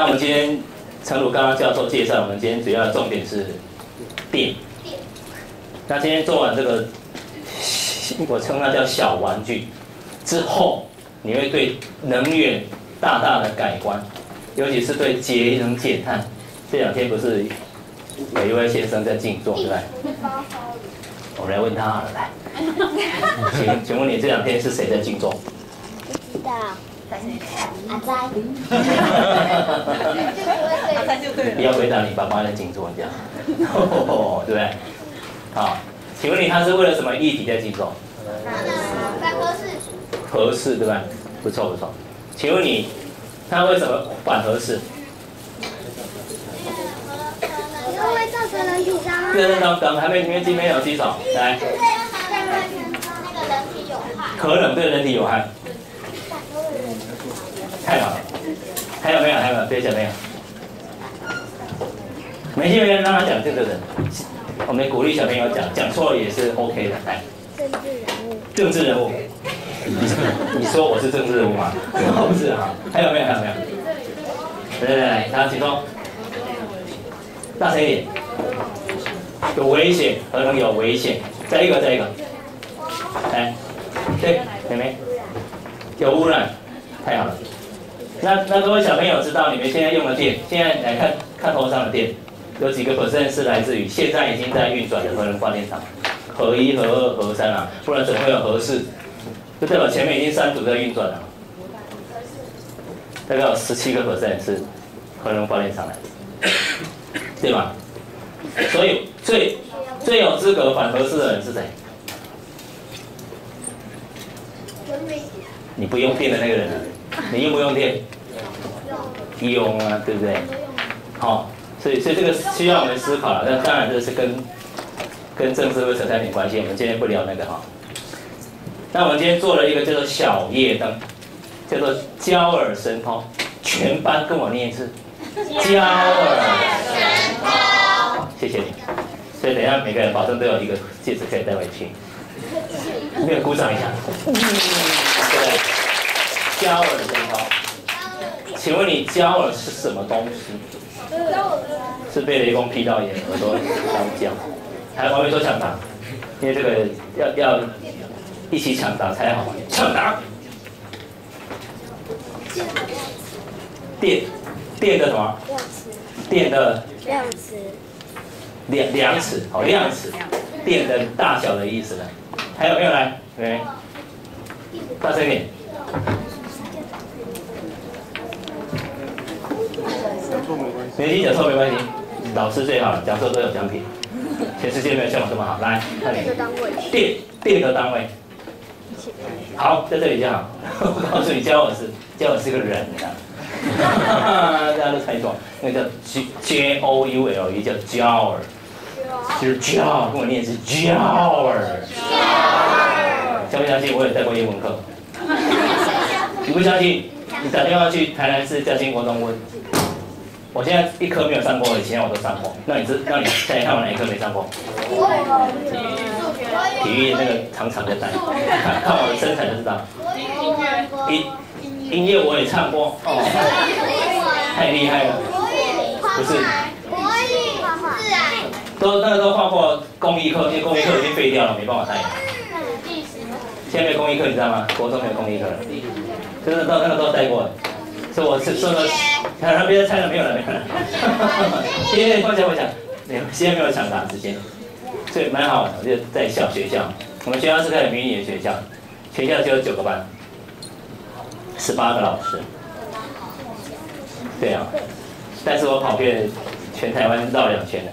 那我们今天，陈鲁刚刚教授介绍，我们今天主要的重点是电。那今天做完这个，我称它叫小玩具之后，你会对能源大大的改观，尤其是对节能减碳。这两天不是有一位先生在静坐，对不对？我们来问他好了，来，请请问你这两天是谁在静坐？不知道，阿仔，阿三就对了。不要回答你爸妈在静坐这样，对不对？好，请问你他是为了什么议题在静坐？反合适，合适对吧？不错不错。请问你他为什么反合适？因为造成人体伤害，对等等等，还没没举没有举手，来，那个人体有害，可冷对人体有害，太好了。还有没有？还有没有？别讲没有。没事没事让他讲这个人，我们鼓励小朋友讲，讲错了也是 OK 的。来，政治人物，政治人物，你你说我是政治人物吗？不是哈。还有没有？还有没有？来来来，大家请说，大声一点。有危险，可能有危险。再一个，再一个。来，对，妹妹，有污染，太好了。那那各位小朋友知道你们现在用的电，现在来看看头上的电，有几个 percent 是来自于现在已经在运转的核能发电厂，核一、核二、核三啊，不然怎么会有核四？就代表前面已经三组在运转了，大概有十七个 percent 是核能发电厂来的，对吗？所以最最有资格反核四的人是谁？你不用电的那个人啊，你用不用电？用啊，对不对？好、所以所以这个需要我们思考了。那当然这是跟跟政治会扯上一点关系，我们今天不聊那个哈。那我们今天做了一个叫做小夜灯，叫做焦耳神通，全班跟我念一次，焦耳神通。谢谢你。所以等一下每个人保证都有一个戒指可以带回去。没有鼓掌一下。对，焦耳神通。请问你焦耳是什么东西？是被雷公劈到眼，耳朵当焦。还我没说抢答，因为这个要要一起抢答才好玩。抢答。电，电的什么？电的量尺，量量尺，好量尺，电的大小的意思呢？还有没有来？没？大声一点。没听讲错没关系，老师最好了，讲错都有奖品。全世界没有像我这么好。来，看你这个单位，电电的单位。好，在这里就好。我告诉你，教我是教我是个人啊，大家都猜错，那个叫 J J O U L E 叫焦耳，就是焦，跟我念是焦耳。相不相信？我也带过英文课。你不相信？你打电话去台南市嘉兴国中问。我现在一科没有上过，以前我都上过。那你是？那你现在看我哪一科没上过？体育那个长长的带，看看我的身材就知道。音音乐我也唱过，哦，太厉害了。不是，都那个都画过公益课，因为公益课已经废掉了，没办法带。现在没有公益课，你知道吗？国中没有公益课了，真的都那个都带过。所以我是说的，看让别人猜了没有了没有了。今天放下我讲，没有，现在没有抢答时间。所以蛮好玩的，就在小学校，我们学校是个迷你的学校，全校只有九个班，十八个老师。对啊，但是我跑遍全台湾绕两圈了，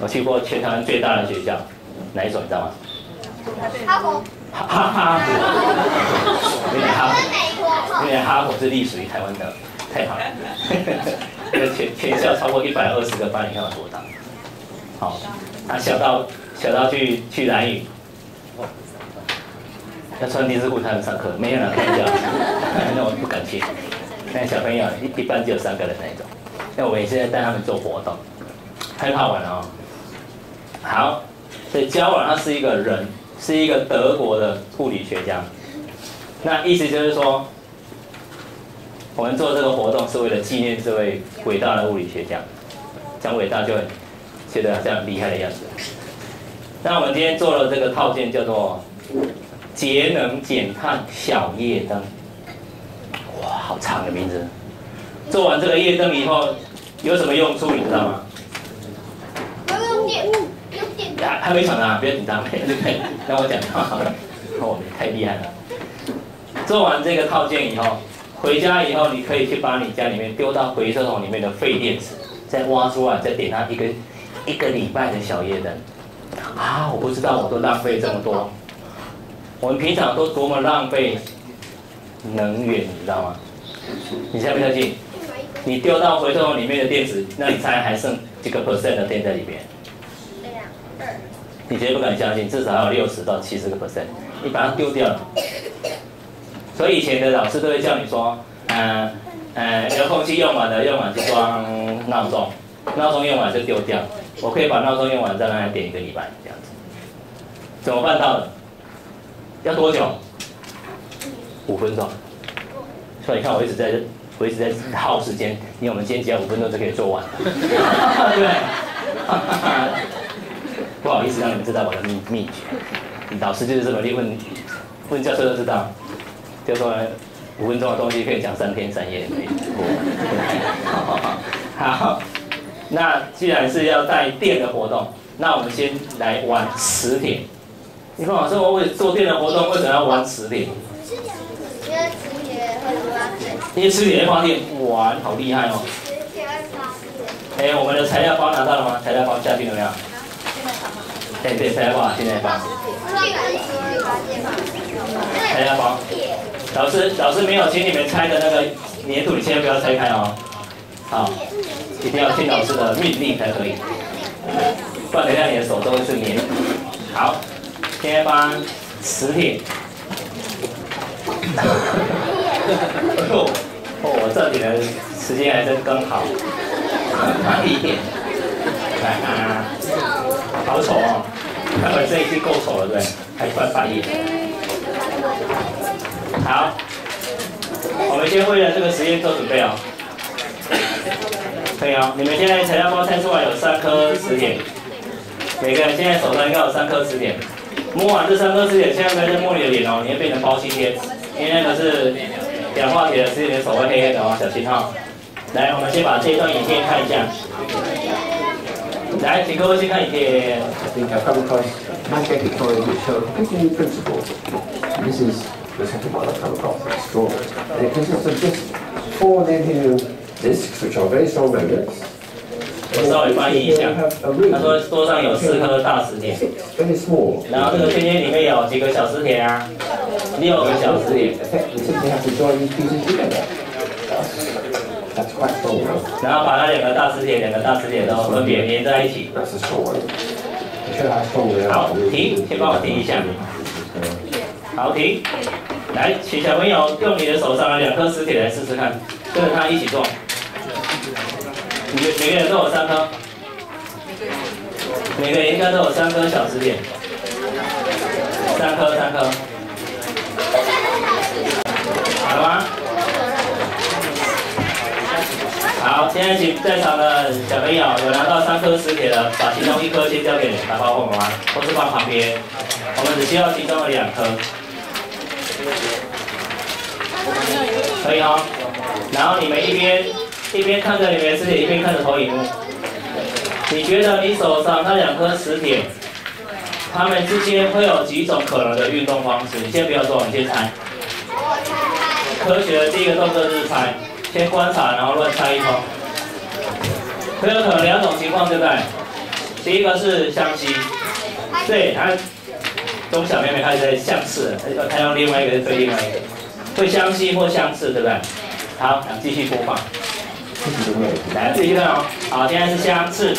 我去过全台湾最大的学校，哪一所你知道吗？哈佛，哈哈哈哈哈哈哈。哈哈哈哈哈佛，因为哈佛是隶属于台湾的，太好了。这个全全校超过一百二十个班，你看有多大？好。他小到小到去去蓝屿，要穿丁字裤才能上课，没有人看一下，那我不敢去。那小朋友一一般只有三个人那一种，那我也是在带他们做活动，很好玩哦。好，所以焦耳他是一个人，是一个德国的物理学家。那意思就是说，我们做这个活动是为了纪念这位伟大的物理学家，讲伟大就很觉得好像很厉害的样子。那我们今天做了这个套件，叫做节能减碳小夜灯。哇，好长的名字。做完这个夜灯以后，有什么用处你知道吗？用电，用电。还还没讲呢，不要紧张？让我讲好了。哦，太厉害了。做完这个套件以后，回家以后你可以去把你家里面丢到回收桶里面的废电池，再挖出来，再点它一个一个礼拜的小夜灯。啊，我不知道我都浪费这么多。我们平常都多么浪费能源，你知道吗？你相不相信？你丢到回收桶里面的电池，那你猜还剩几个 percent 的电在里面？两二。你绝对不敢相信，至少要六十到七十个 percent，你把它丢掉了。所以以前的老师都会叫你说，嗯嗯，遥控器用完了，用完就装闹钟，闹钟用完就丢掉。我可以把闹钟用完再让它点一个礼拜这样子。怎么办到的？要多久？五分钟。所以你看我一直在，我一直在耗时间，因为我们今天只要五分钟就可以做完。对。不好意思让你们知道我的秘秘诀，老师就是这么问，问教授都知道。就说五分钟的东西可以讲三天三夜，没好，那既然是要带电的活动，那我们先来玩磁铁。你看老师，我为做电的活动，为什么要玩磁铁？因为磁铁会发电。因为磁铁会发电，哇，好厉害哦！磁铁会发电。哎，我们的材料包拿到了吗？材料包下去了没有？对对，材料包现在放。材料包。老师，老师没有请你们拆的那个粘土，你千万不要拆开哦。好，一定要听老师的命令才可以，不然等下你的手都是粘。好，现在帮磁铁。哦，我这里的时间还真刚好。慢一点。来啊，好丑哦！看本身已经够丑了，对，还翻白眼。好，我们先为了这个实验做准备哦。可以哦，你们现在材料包拆出来有三颗磁铁，每个人现在手上应该有三颗磁铁。摸完这三颗磁铁，千万不要再摸你的脸哦，你会变成包青天，因为那个是氧化铁的磁铁，手会黑黑的哦，小心哈。来，我们先把这一段影片看一下。来，请各位先看影片。我稍微翻译一下，他说桌上有四颗大磁铁，然后这个圈圈里面有几个小磁铁啊，六个小磁铁。然后把那两个大磁铁，两个大磁铁都分别连在一起。好，停，先帮我停一下。好，停。来，请小朋友用你的手上的两颗磁铁来试试看，跟着他一起做。每每个人都有三颗，每个人应该都有三颗小磁铁，三颗三颗，好了吗？好，现在请在场的小朋友有拿到三颗磁铁的，把其中一颗先交给爸爸或妈妈，或是放旁边。我们只需要其中的两颗。可以哦，然后你们一边一边看着你们的磁铁，一边看着投影幕。你觉得你手上那两颗磁铁，它们之间会有几种可能的运动方式？你先不要做，你先猜。科学的第一个动作就是猜，先观察，然后乱猜一通。会有可能两种情况，对不对？第一个是相吸，对，它中小妹妹开始在相似，她用另外一个对另外一个。会相吸或相斥，对不对？好，继续播放。来，继续看哦。好，现在是相斥，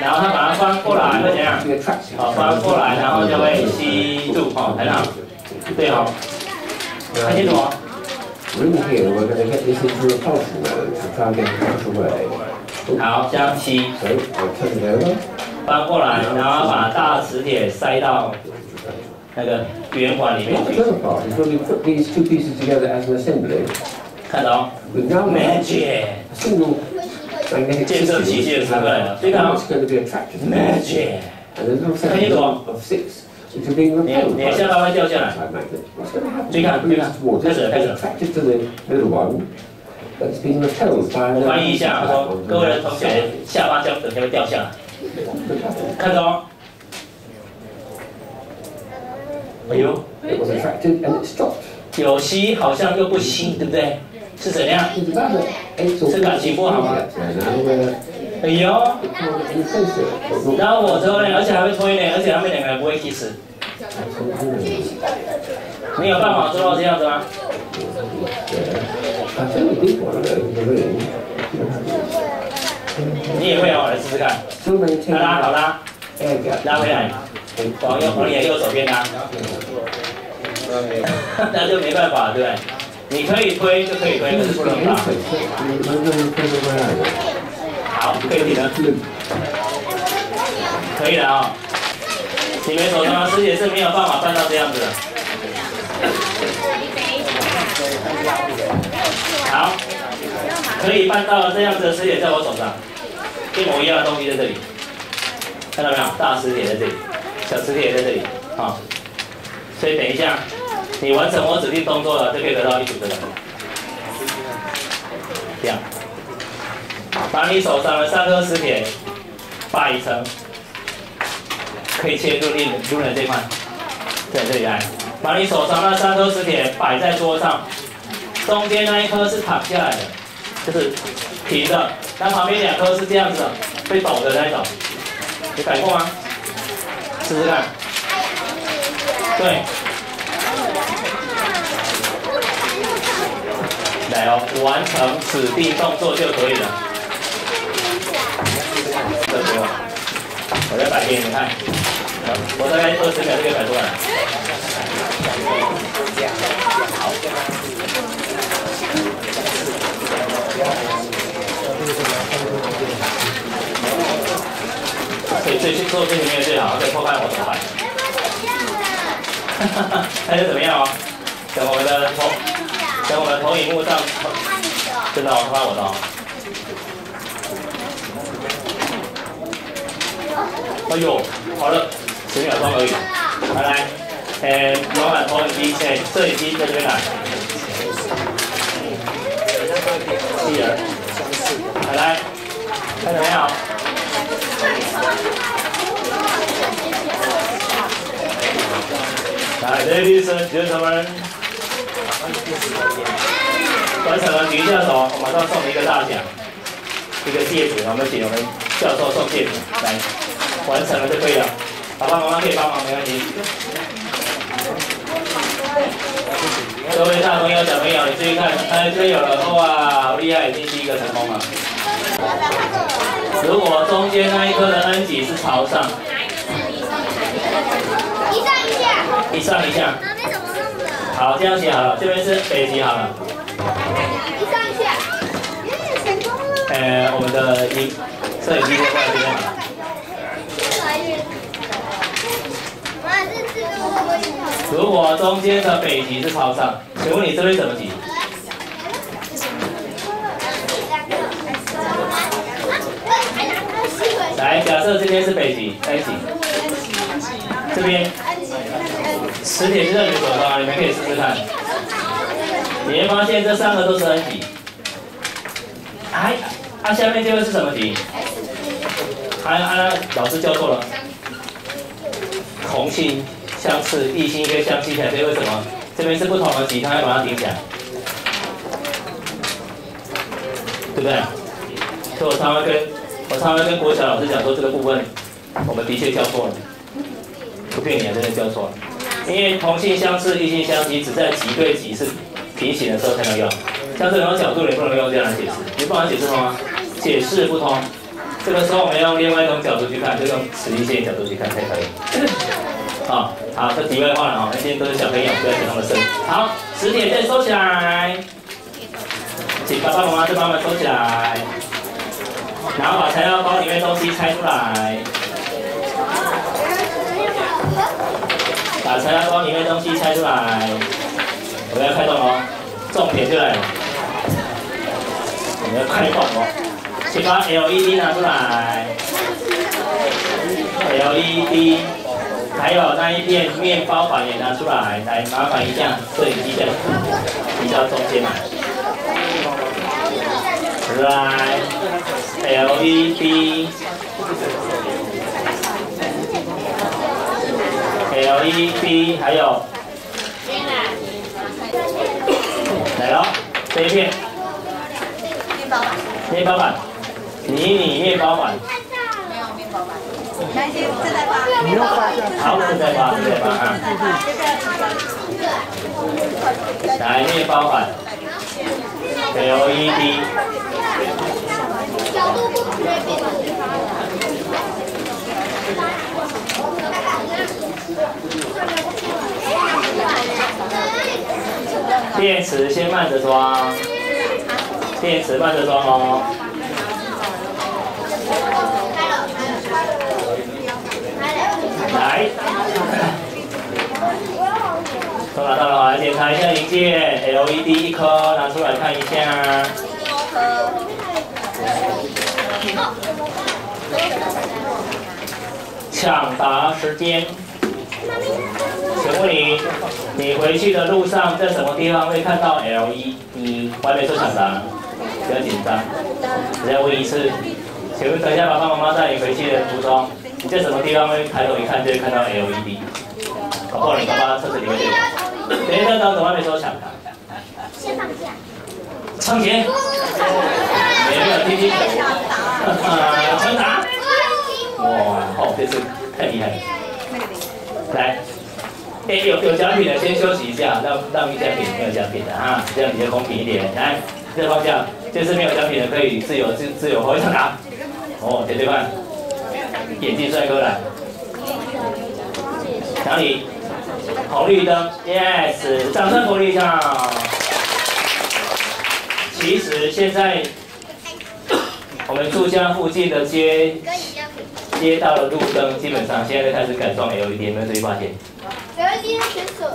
然后它把它翻过来会怎样？好，翻过来，然后就会吸住，哦，很好。对哦。看清楚哦。好，相吸。翻过来，然后把大磁铁塞到。那个圆管里面去。看到 We now have magic a single magnetic 建设奇迹的 system 时刻来了，所以 and 看到 it's going to be attracted to the magic，And there's little 看清楚 segment of six which are being 你 repelled 你 by 的下巴会掉下来。outside magnet. What's going to happen? 注意看，注意看 Moves，towards 开 it 始了，开始 and 了。attracted to the middle one that's being repelled by 我 the 翻译一下，他说 on 各位 the 同学 outside. 下巴将整天会掉下来，What could happen? 看到吗？哎呦。有吸好像又不吸对不对？是怎样？是感情不好吗哎呦然后我之后呢而且还会拖一点而且他们两个人不会计时你有办法做到这样子吗？你也会偶来试试看。好啦好啦拉回来。往右，往你的右手边拉，那就没办法，对不对？你可以推就可以推，可是不能拉。好，可以停了，可以了啊、你们手上的师姐是没有办法办到这样子的。好，可以办到这样子的师姐在我手上，一模一样的东西在这里，看到没有？大师姐在这里，小磁铁在这里，啊、所以等一下你完成我指定动作了，就可以得到一组这个，这样。把你手上的三颗磁铁摆一成可以切入令路人这块，在这里来，把你手上那三颗磁铁摆在桌上，中间那一颗是躺下来的，就是平的，那旁边两颗是这样子的，被抖的那一种，你摆过吗？试试看，对，来哦，完成此地动作就可以了。这不用，我再摆给你看。我大概二十秒就可以摆出来。所以最做最前面最好，可以偷看我怎么摆。看是怎么样哦？等我们的投，等我们投影幕上，真的哦，偷看我的哦。哎呦，好了，十秒钟而已。来来，呃，老板投影机，哎，摄影机在这边来。艺人，来来，看怎么样？来，ladies and gentlemen，完成了，举一下手，我马上送你一个大奖，一个戒指，我们请我们教授送戒指，来，完成了就可以了。爸爸妈妈可以帮忙，没问题。各位大朋友、小朋友，你注意看，哎，这有了，哇，好厉害，已经第一个成功了。如果中间那一颗的 N 极是朝上，一上一上一下，那边怎么弄的？好，这样写好了，这边是北极好了。一上一下，耶，成功了！呃，我们的影摄影机就放在这边好了。越来这这个会不会？如果中间的北极是朝上，请问你这边怎么挤？来，假设这边是北极 N 极，这边磁铁就在你手上，你们可以试试看。你会发现这三个都是 N 极。哎，啊，下面这个是什么极？啊啊，老师教错了。同性相斥，异性跟相吸起来，这为什么这边是不同的极，它会把它顶起来，对不对？所以我常常跟我常常跟国小老师讲说，这个部分我们的确教错了，不骗你啊，真的教错了。因为同性相斥，异性相吸，只在极对极是平行的时候才能用。像这种角度，你不能用这样来解释，你不能解释通吗？解释不通。这个时候我们用另外一种角度去看，就用磁力线角度去看才可以。好，好，这题外话了哦，那些都是小朋友，不要紧他们生。好，磁铁再收起来，请爸爸妈妈再帮忙收起来，然后把材料包里面东西拆出来，把材料包里面东西拆出来，我们要开动哦，重点就来了，我们要开放哦，请把 LED 拿出来，LED，还有那一片面包板也拿出来，来麻烦一下摄影机的移到中间来，来 LED。LED，还有，来喽，这一片，面包板，面包板，迷你面包板，没有面包板，那些正在发，好，正在发，正在发啊，来面包板，LED，角度不同那边。电池先慢着装，电池慢着装哦。来，都拿到了，来检查一下零件，LED 一颗，拿出来看一下。抢答时间，请问你，你回去的路上在什么地方会看到 LED？外面说抢答，不要紧张。再问一次，请问等一下爸爸妈妈带你回去的途中，你在什么地方会抬头一看就会看到 LED？搞不好你爸爸车子里面就有。等一下等等外面说抢答。先放下。抢钱。没有听清楚。抢答。哇，好，这次太厉害了。来，哎，有有奖品的先休息一下，让让一奖品没有奖品的啊，这样比较公平一点。来，这个方向，这次没有奖品的可以自由自自由回场答。哦，铁对半，眼镜帅哥来。哪里？红绿灯，yes，掌声鼓励一下。其实现在我们住家附近的街。街道的路灯基本上现在开始改装 LED，有没有注意发现？LED 选手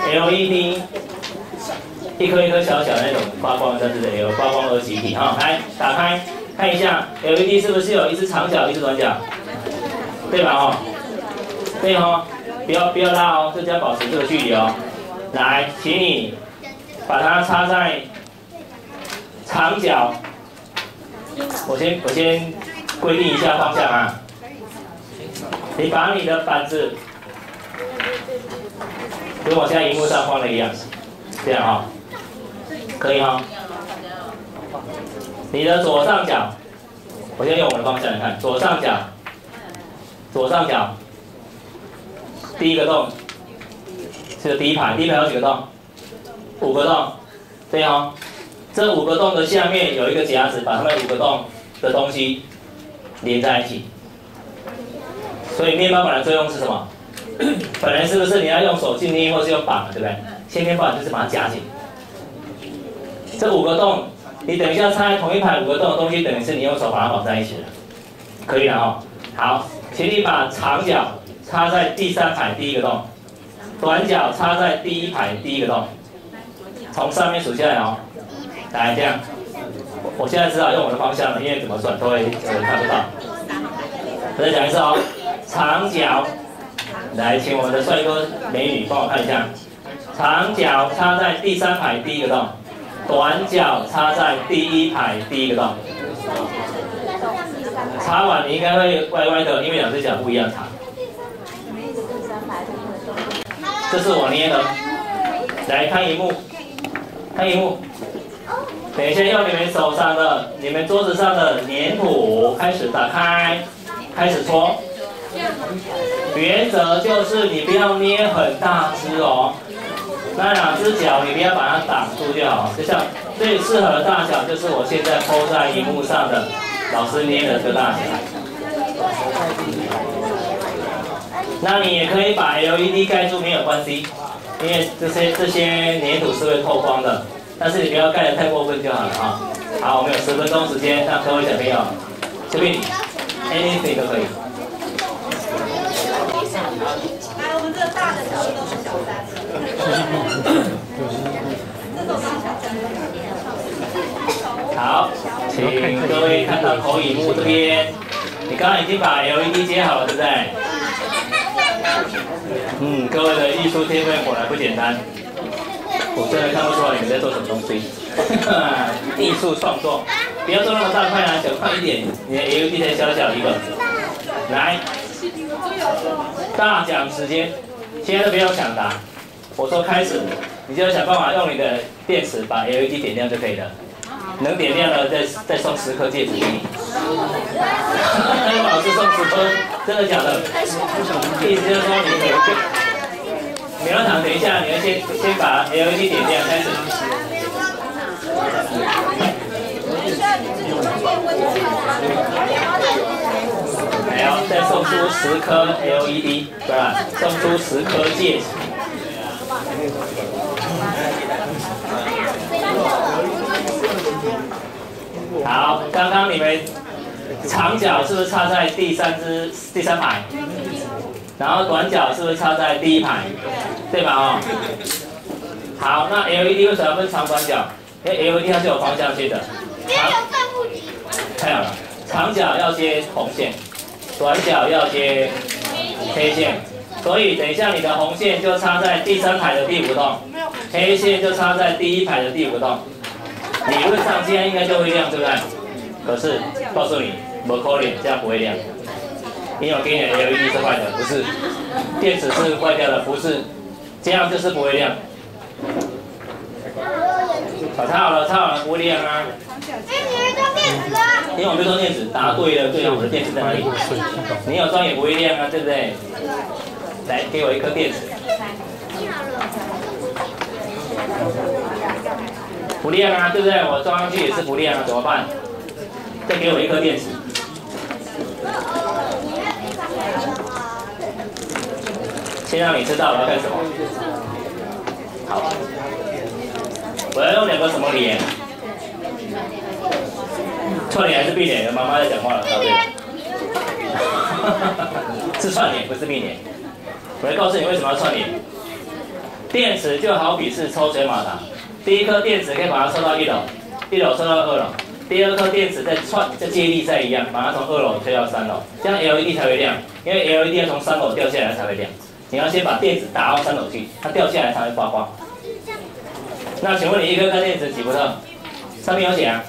，LED 一颗一颗小小的那种发光的，这是 L 发光二极体哈。来打开看一下，LED 是不是有一只长角，一只短角？对吧？哦，对哦，不要不要拉哦，这要保持这个距离哦。来，请你把它插在长角。我先我先。规定一下方向啊！你把你的板子跟我现在荧幕上放的一样，这样哈，可以哈。你的左上角，我先用我的方向来看，左上角，左上角，第一个洞是第一排，第一排有几个洞？五个洞，对哈。这五个洞的下面有一个夹子，把它们五个洞的东西。连在一起，所以面包板的作用是什么？本来是不是你要用手去捏，或是用绑，对不对？先面包板就是把它夹紧。这五个洞，你等一下插在同一排五个洞的东西，等于是你用手把它绑在一起了，可以了哦。好，请你把长角插在第三排第一个洞，短角插在第一排第一个洞，从上面数下来哦。来，这样。我现在知道用我的方向了，因为怎么转都会有人看不到。再讲一次哦，长角，来，请我们的帅哥美女帮我看一下，长角插在第三排第一个洞，短角插在第一排第一个洞。插完你应该会歪歪的，因为两只脚不一样长。这是我捏的，来看一幕，看一幕。等一下，用你们手上的、你们桌子上的粘土开始打开，开始搓。原则就是你不要捏很大只哦，那两只脚你不要把它挡住就好。就像最适合的大小就是我现在铺在荧幕上的老师捏的这个大小。那你也可以把 LED 盖住，没有关系，因为这些这些粘土是会透光的。但是你不要盖得太过分就好了啊！好，我们有十分钟时间，让各位小朋友随便你，anything 都可以。来，我们这大的小的都是小三。好，请各位看到投影幕这边，你刚刚已经把 LED 接好了，对不对？嗯，各位的艺术天分果然不简单，我真的看不出来你们在做什么东西。艺术创作，不要做那么大块啊，小块一点，你的 LED 才小小一个。来，大奖时间，现在都不要抢答，我说开始，你就要想办法用你的电池把 LED 点亮就可以了。能点亮了再再送十颗戒指给你。老师送十颗，真的假的？意思就是说你可以棉花糖，等一下你要先先把 LED 点亮开始。还要再送出十颗 LED，对吧？送出十颗戒指。好，刚刚你们长脚是不是插在第三只第三排？然后短脚是不是插在第一排？对吧？哦。好，那 LED 为什么要分长短角？因为 LED 它是有方向性的。长太好了，长角要接红线，短角要接黑线，所以等一下你的红线就插在第三排的第五洞，黑线就插在第一排的第五洞。理论上现在应该就会亮，对不对？可是告诉你，不可能，这样不会亮。因为我给你的 LED 是坏的，不是，电池是坏掉的，不是，这样就是不会亮。好，插好了，插好了，不会亮啊。哎，你是装电池啊？因为我没装电池，答对了，对了，我的电池在哪里？你有装也不会亮啊，对不对？来，给我一颗电池。不亮啊，对不对？我装上去也是不亮啊，怎么办？再给我一颗电池。先让你知道我要干什么。好。我要用两个什么脸？串脸还是闭脸？妈妈在讲话了，对不对？是串脸，不是闭脸。我来告诉你为什么要串脸。电池就好比是抽水马达。第一颗电池可以把它抽到一楼，一楼抽到二楼，第二颗电池再串，再接力再一样，把它从二楼推到三楼，这样 LED 才会亮。因为 LED 要从三楼掉下来才会亮，你要先把垫子打到三楼去，它掉下来才会发光。那请问你一颗干电池几伏特？上面有写啊。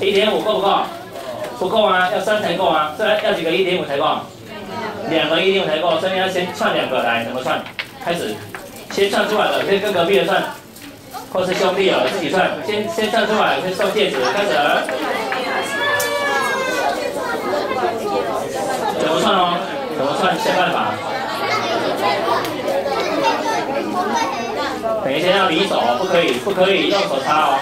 一点五够不够？不够啊，要三才够啊。这要几个一点五才够？两个一点五才够，所以要先串两个来，怎么串？开始，先串出来了，先跟隔壁的串。或是兄弟啊，自己算，先先算出来，先送戒指，开始。怎么算哦？怎么算？想办法。等一下要离手，不可以，不可以用手擦哦。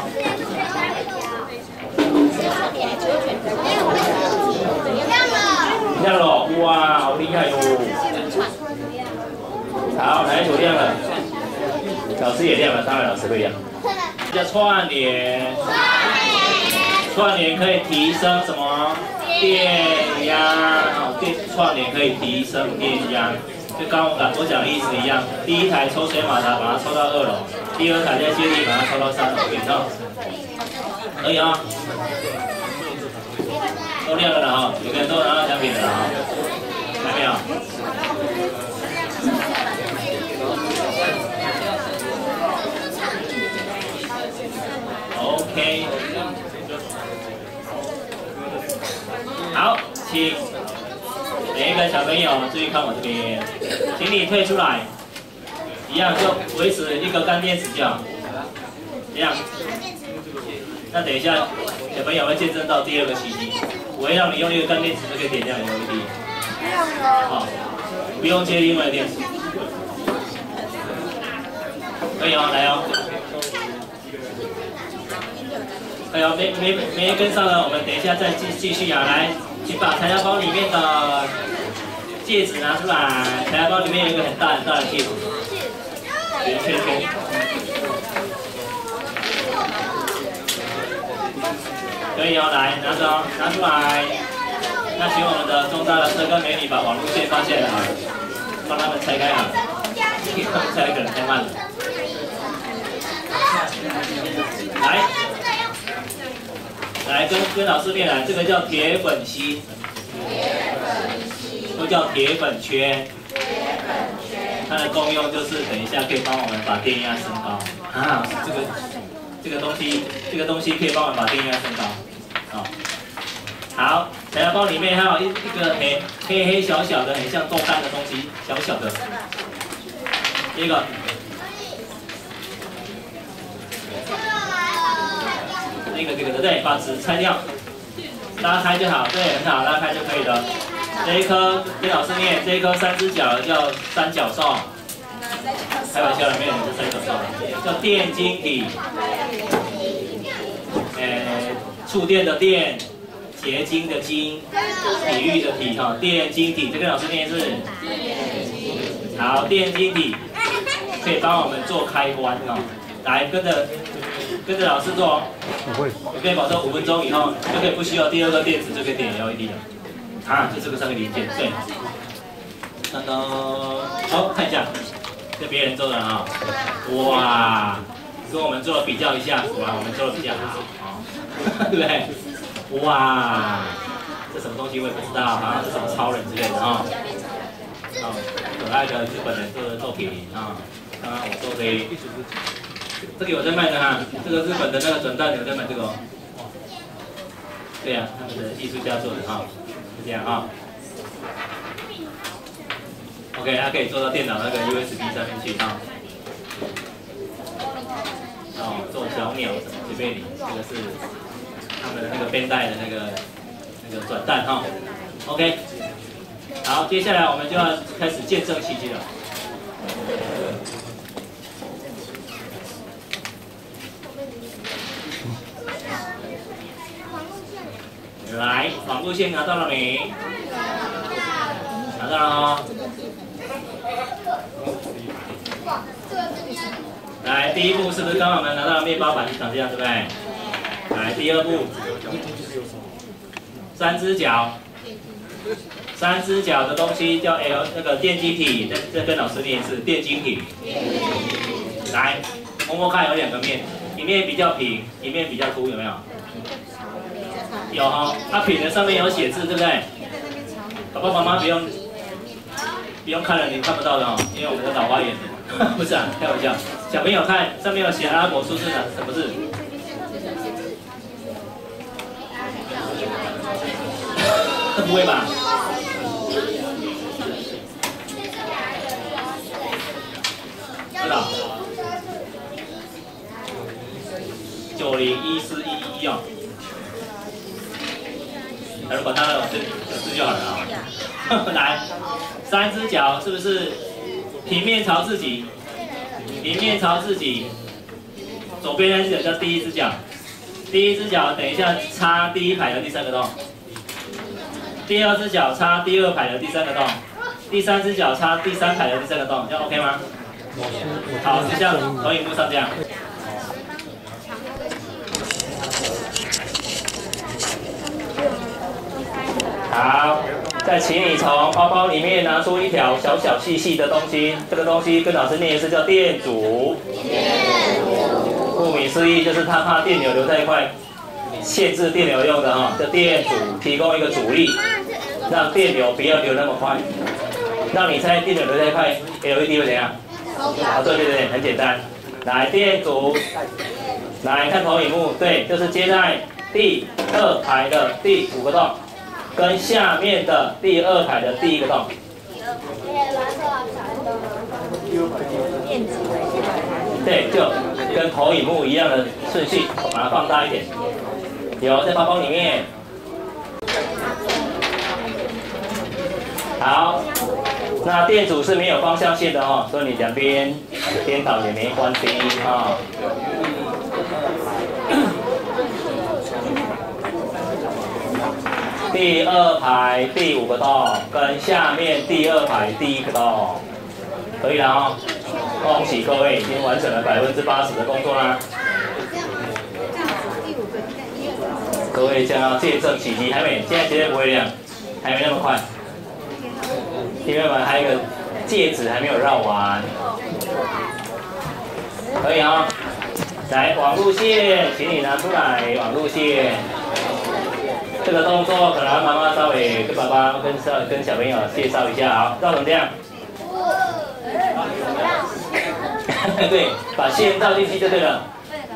亮了，哇，好厉害哟！好，哪一组亮了？老师也亮了，当然老师会亮。叫串联，串联可以提升什么？电压。电串联可以提升电压，就刚我讲我讲的意思一样。第一台抽水马达把它抽到二楼，第二台再接力把它抽到三楼，以吗？可以啊。都亮了哈，有个人都拿到奖品了哈，还没有？OK，好，请每一个小朋友注意看我这边，请你退出来，一样就维持一个干电池就好，这样。那等一下，小朋友会见证到第二个奇迹，我会让你用一个干电池就可以点亮 LED。好，不用接另外的电池。可以哦，来哦。哎呦，没没没跟上了，我们等一下再继继续啊！来，请把材料包里面的戒指拿出来。材料包里面有一个很大很大的戒指，圆圈圈。可以哦，来拿着，拿出来。那请我们的中大的帅哥美女把网路线放下来，帮他们拆开啊！他 们拆可能太慢了。来。来跟跟老师念来，这个叫铁粉烯，又叫铁粉圈。它的功用就是等一下可以帮我们把电压升高啊，这个这个东西这个东西可以帮我们把电压升高啊。好，材料包里面还有一一个黑黑黑小小的，很像豆干的东西，小小的。第一个，那个这个的对，把纸拆掉，拉开就好，对，很好，拉开就可以了。这一颗跟老师念，这一颗三只脚叫三角兽，开玩笑的，没有人是三角兽，叫电晶体，呃，触电的电，结晶的晶，体育的体哈，电晶体，这跟老师念是，好，电晶体。可以帮我们做开关哦，来跟着跟着老师做，不会，我可以保证五分钟以后就可以不需要第二个电池就可以点 LED 了。啊，就这个三个零件，对。当当，好，看一下，这别人做的啊。哇，跟我们做比较一下，哇，我们做的比较好，啊，对 不对？哇，这什么东西我也不知道，好像是什么超人之类的啊。哦，可爱的日本人做的作品啊。刚刚我做的，这个有在卖的哈，这个日本的那个转蛋有在卖这个。对呀，他们的艺术家做的哈。这样啊，OK，它可以做到电脑那个 USB 上面去啊。哦，做小鸟什么随便你，这个是他们的那个边带的那个那个转蛋哈。OK，好，接下来我们就要开始见证奇迹了。来，网路线拿到了没？拿到了哦。来，第一步是不是刚刚我们拿到了面包板长这样，对不对？来，第二步，三只脚，三只脚的东西叫 L 那个电晶体，再再跟老师念一次，电晶体。来，摸摸看，有两个面，一面比较平，一面比较凸，有没有？有哈，它品的上面有写字，对不对？爸爸妈妈不用不用看了，你看不到的哦，因为我们的老花眼，不是啊，开玩笑。小朋友看上面有写阿拉伯数字的，什么字？不会吧？知道？九零一四一一哦。如果它有字有字就好了啊。来，三只脚是不是平面朝自己？平面朝自己。左边那只脚叫第一只脚，第一只脚等一下插第一排的第三个洞。第二只脚插第二排的第三个洞，第三只脚插第三排的第三个洞，这样 OK 吗？好，就像投影幕上这样。好，再请你从包包里面拿出一条小小细细的东西，这个东西跟老师念一次，叫电阻。电阻。顾名思义，就是它怕电流留在一块，限制电流用的哈，叫电阻，提供一个阻力，让电流不要流那么快，让你猜电流留在一块 LED 会怎样？啊，对对对，很简单。来，电阻，来看投影幕，对，就是接在第二排的第五个洞。跟下面的第二排的第一个洞，对，就跟投影幕一样的顺序，把它放大一点。有在包包里面。好，那电阻是没有方向线的哦，所以你两边颠倒也没关系啊。第二排第五个洞跟下面第二排第一个洞，可以了哦。恭喜各位，已经完成了百分之八十的工作啦。各位将要见证奇迹，还没？现在绝对不会亮，还没那么快。因为我们还有一个戒指还没有绕完，可以啊。来，网路线，请你拿出来，网路线。这个动作可能妈妈稍微跟爸爸跟小跟小朋友介绍一下啊，绕成这样。对，把线绕进去就对了，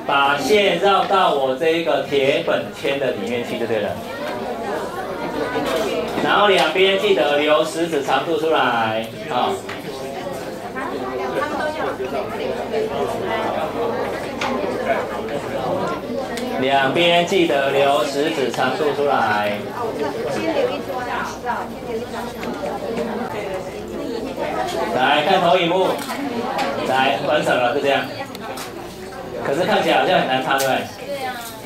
把线绕到我这一个铁粉圈的里面去就对了。然后两边记得留食指长度出来，啊。两边记得留食指长度出来。来看投影幕，来完成了，就这样。可是看起来好像很难擦，对不对？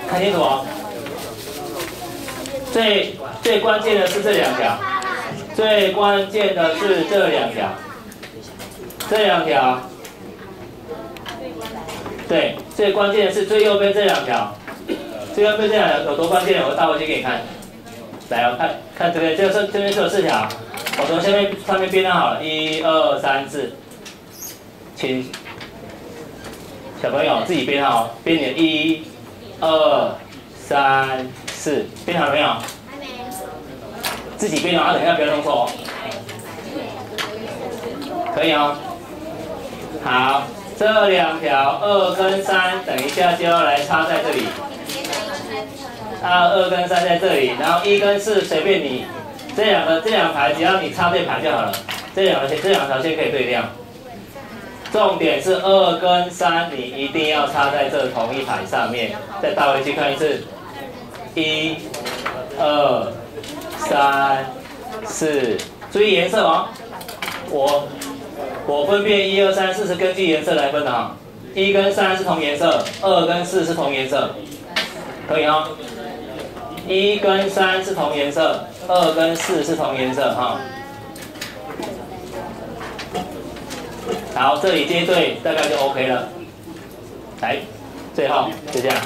看清楚哦。最最关键的是这两条，最关键的是这两条，这两条。对，最关键的是最右边这两条，最右边这两条有多关键？我倒回去给你看。来，我看看这边，这个是这边是有四条。我从下面上面编上好了，一二三四，请小朋友自己编好，编你的一、二、三、四，编好了没有？自己编好，等一下不要弄错哦。可以哦。好，这两条二跟三，等一下就要来插在这里。啊，二跟三在这里，然后一跟四随便你。这两个这两排，只要你插对排就好了。这两个线这两条线可以对调。重点是二跟三，你一定要插在这同一排上面。再倒回去看一次，一、二、三、四，注意颜色哦。我我分辨一二三四是根据颜色来分的啊。一跟三是同颜色，二跟四是同颜色，可以哦。一跟三是同颜色。二跟四是同颜色哈，好，这里接对大概就 OK 了。来，最后就这样。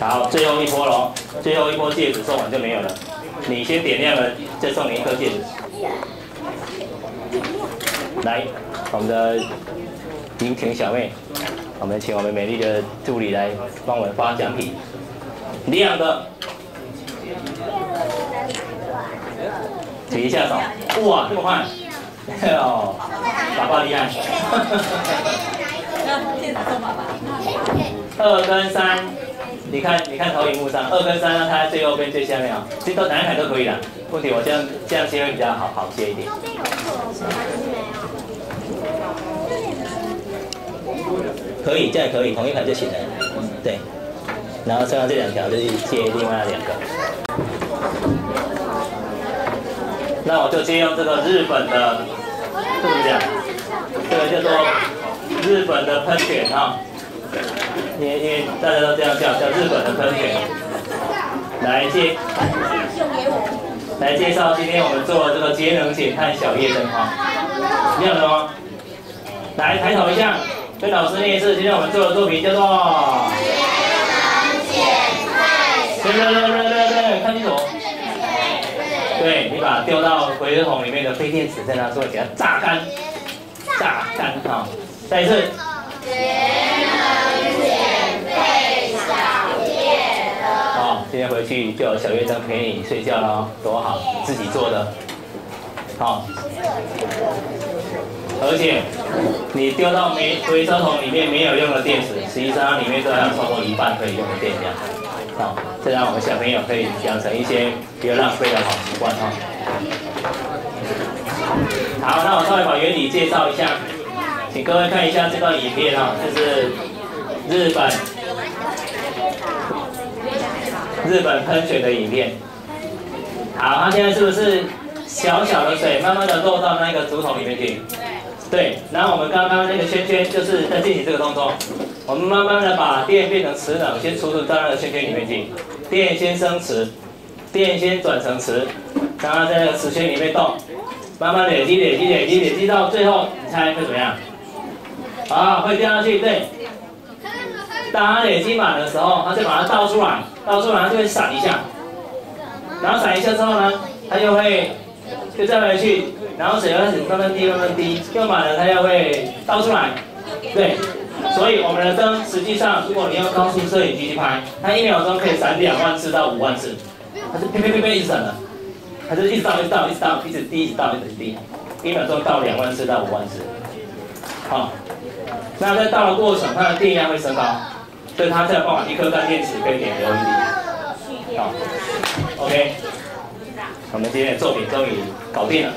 好，最后一波喽，最后一波戒指送完就没有了。你先点亮了，再送你一颗戒指。来，我们的林婷小妹，我们请我们美丽的助理来帮我们发奖品。亮的，举一下手。哇，这么快！哦，爸爸厉害。二跟三。你看，你看投影幕上二跟三呢，它在最右边最下面啊，其实都哪一排都可以的。问题我这样这样切会比较好好切一点。可以，这样可以，同一排就行了。对。然后剩下这两条就是接另外两个。那我就借用这个日本的，怎么讲？这个叫做日本的喷泉啊。因为因为大家都这样叫，叫日本的喷泉。来介，来介绍今天我们做的这个节能减碳小夜灯哈，亮了吗？来抬头一下，跟老师念一次，今天我们做的作品叫做节能减碳。对对对对对，看清楚。对你把丢到回收桶里面的废电池，在那做给它榨干，榨干哈。再一次。今回去就有小月灯陪你睡觉了，多好，自己做的，好。而且你丢到没回收桶里面没有用的电池，实际上里面都还有超过一半可以用的电量，好，这让我们小朋友可以养成一些不要浪费的好习惯哈。好，那我稍微把原理介绍一下，请各位看一下这段影片哈，就是日本。日本喷泉的影片，好，它现在是不是小小的水慢慢的落到那个竹筒里面去？对，然后我们刚刚那个圈圈就是在进行这个动作，我们慢慢的把电变成磁能，先储存到那个圈圈里面去，电先生磁，电先转成磁，然后在那个磁圈里面动，慢慢累积累积累积累积到最后，你猜会怎么样？啊，会掉下去，对。当它累积满的时候，它就把它倒出来，倒出来它就会闪一下，然后闪一下之后呢，它就会就再回去，然后水又开始慢慢滴慢慢滴，用满了它又会倒出来，对。所以我们的灯实际上，如果你用高速摄影机去拍，它一秒钟可以闪两万次到五万次，它是啪啪啪啪一直闪的，它就一直倒一直倒一直倒一直滴一直倒一直滴，一秒钟到两万次到五万次。好，那在倒的过程，它的电压会升高，所以它才有办法一颗干电池可以点 LED。好，OK，我们今天的作品终于搞定了。